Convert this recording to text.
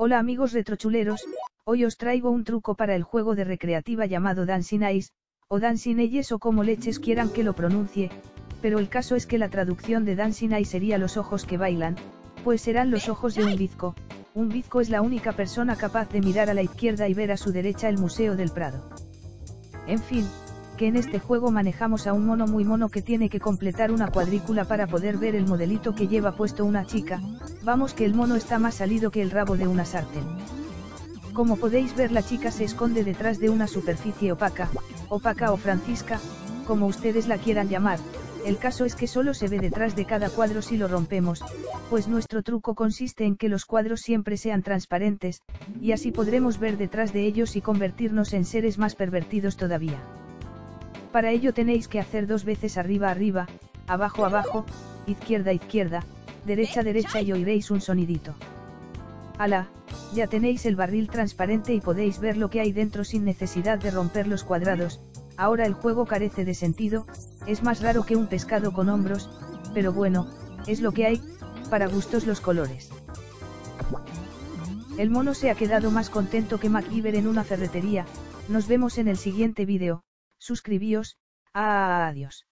Hola amigos retrochuleros, hoy os traigo un truco para el juego de recreativa llamado Dancing Eyes, o Dancing Eyes o como leches quieran que lo pronuncie, pero el caso es que la traducción de Dancing Eyes sería los ojos que bailan, pues serán los ojos de un bizco, un bizco es la única persona capaz de mirar a la izquierda y ver a su derecha el Museo del Prado. En fin, que en este juego manejamos a un mono muy mono que tiene que completar una cuadrícula para poder ver el modelito que lleva puesto una chica, vamos que el mono está más salido que el rabo de una sartén. Como podéis ver la chica se esconde detrás de una superficie opaca, opaca o francisca, como ustedes la quieran llamar, el caso es que solo se ve detrás de cada cuadro si lo rompemos, pues nuestro truco consiste en que los cuadros siempre sean transparentes, y así podremos ver detrás de ellos y convertirnos en seres más pervertidos todavía. Para ello tenéis que hacer dos veces arriba arriba, abajo abajo, izquierda izquierda, derecha derecha y oiréis un sonidito. ¡Hala! Ya tenéis el barril transparente y podéis ver lo que hay dentro sin necesidad de romper los cuadrados, ahora el juego carece de sentido, es más raro que un pescado con hombros, pero bueno, es lo que hay, para gustos los colores. El mono se ha quedado más contento que MacGyver en una ferretería, nos vemos en el siguiente vídeo, suscribíos, adiós.